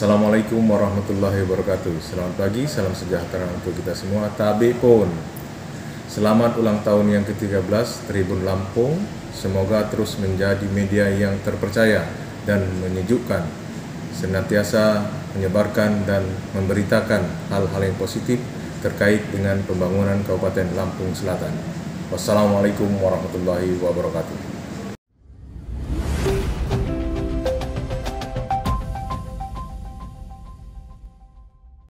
Assalamualaikum warahmatullahi wabarakatuh. Selamat pagi, salam sejahtera untuk kita semua. Tabe Pon Selamat ulang tahun yang ke-13 Tribun Lampung. Semoga terus menjadi media yang terpercaya dan menyejukkan. Senantiasa menyebarkan dan memberitakan hal-hal yang positif terkait dengan pembangunan Kabupaten Lampung Selatan. Wassalamualaikum warahmatullahi wabarakatuh.